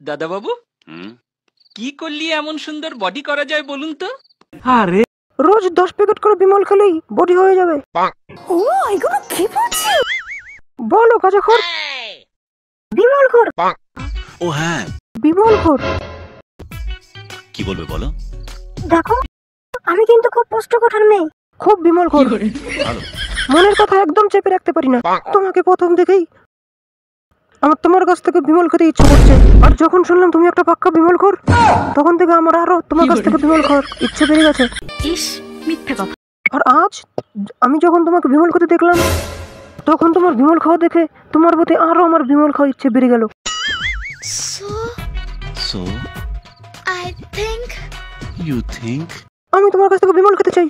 দাদা বাবু কি করলি এমন সুন্দর বডি করা যায় বলুন তো? আরে রোজ দশ প্যাকেট করে বিমল খেলেই বডি হয়ে যাবে। ও এগুলো কি বলছে? বলো কাজে খোর বিমল খোর ও হ্যাঁ। বিমল খোর কি বলবে বলো? দেখো আমি কিন্তু খুব পোস্ট কঠার মেয়ে। খুব বিমল খোর মনের কথা একদম চেপে রাখতে পারি না। তোমাকে প্রথম দেখেই আমার তোমার কাছ থেকে বিমল খেতে ইচ্ছা করছে। আর যখন শুনলাম তুমি একটা পাক্কা বিমল খোর তখন থেকে আমার আরও তোমার কাছ থেকে বিমল খাওয়ার ইচ্ছে বেড়ে গেছে। ইস মিথ্যে কথা। আর আজ আমি যখন তোমাকে বিমল খেতে দেখলাম তখন তোমার বিমল খাওয়া দেখে তোমার প্রতি আরও আমার বিমল খাওয়ার ইচ্ছে বেড়ে গেল। So so I think you think আমি তোমার কাছ থেকে বিমল খেতে চাই।